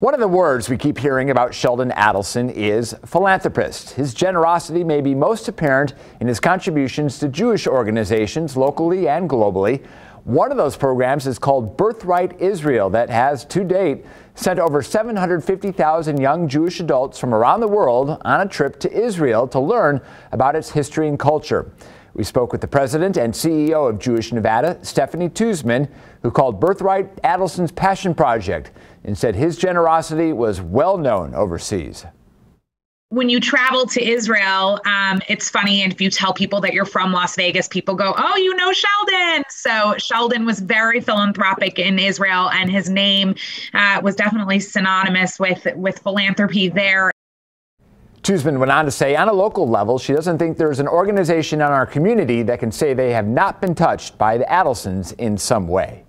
One of the words we keep hearing about Sheldon Adelson is philanthropist. His generosity may be most apparent in his contributions to Jewish organizations locally and globally. One of those programs is called Birthright Israel that has to date sent over 750,000 young Jewish adults from around the world on a trip to Israel to learn about its history and culture. We spoke with the president and CEO of Jewish Nevada, Stephanie Tuzman, who called Birthright Adelson's passion project and said his generosity was well known overseas when you travel to Israel, um, it's funny. And if you tell people that you're from Las Vegas, people go, Oh, you know Sheldon. So Sheldon was very philanthropic in Israel, and his name uh, was definitely synonymous with, with philanthropy there. Tuzman went on to say, on a local level, she doesn't think there's an organization in our community that can say they have not been touched by the Adelsons in some way.